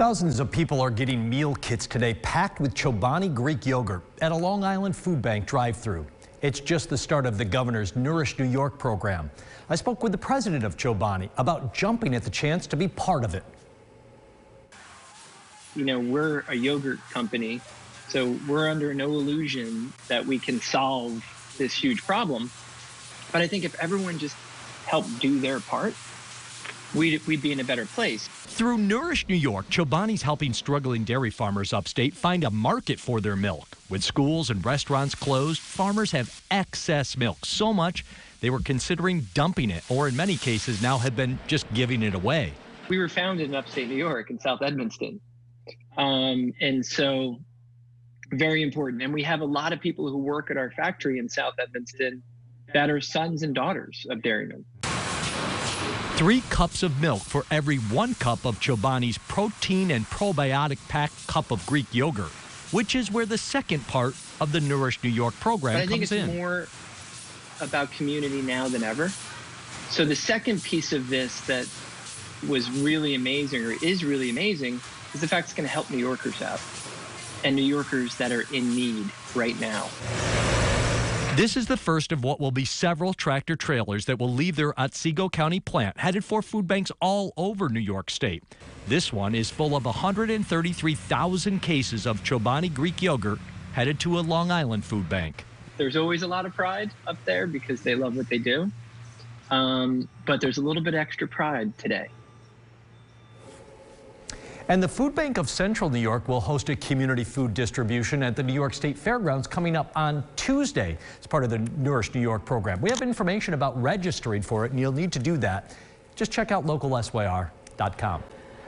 Thousands of people are getting meal kits today packed with Chobani Greek yogurt at a Long Island Food Bank drive-through. It's just the start of the governor's Nourish New York program. I spoke with the president of Chobani about jumping at the chance to be part of it. You know, we're a yogurt company, so we're under no illusion that we can solve this huge problem. But I think if everyone just helped do their part, we'd, we'd be in a better place. Through Nourish New York, Chobani's helping struggling dairy farmers upstate find a market for their milk. With schools and restaurants closed, farmers have excess milk, so much they were considering dumping it, or in many cases now have been just giving it away. We were founded in upstate New York in South Edmeston. Um, and so, very important. And we have a lot of people who work at our factory in South Edmeston that are sons and daughters of dairymen. Three cups of milk for every one cup of Chobani's protein and probiotic packed cup of Greek yogurt, which is where the second part of the Nourish New York program but I think it's in. more about community now than ever. So the second piece of this that was really amazing or is really amazing is the fact it's going to help New Yorkers out and New Yorkers that are in need right now. This is the first of what will be several tractor trailers that will leave their Otsego County plant headed for food banks all over New York State. This one is full of 133,000 cases of Chobani Greek yogurt headed to a Long Island food bank. There's always a lot of pride up there because they love what they do. Um, but there's a little bit extra pride today. And the Food Bank of Central New York will host a community food distribution at the New York State Fairgrounds coming up on Tuesday as part of the Nourish New York program. We have information about registering for it, and you'll need to do that. Just check out localsyr.com.